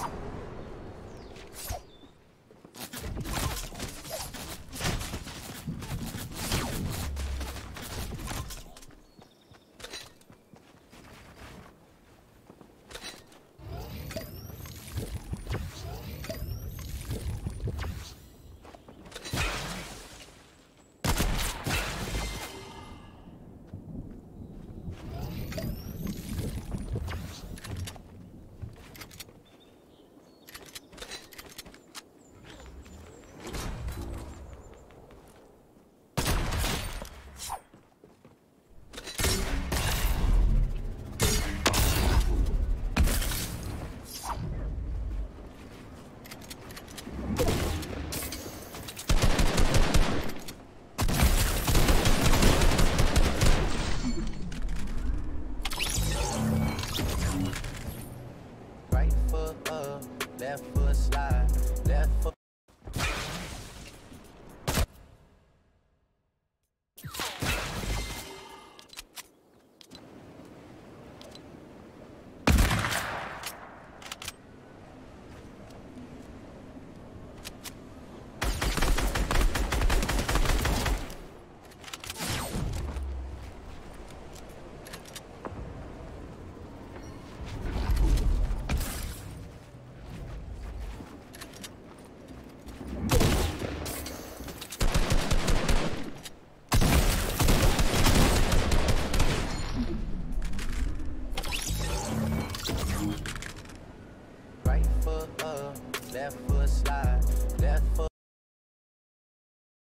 Yes. Left foot slide.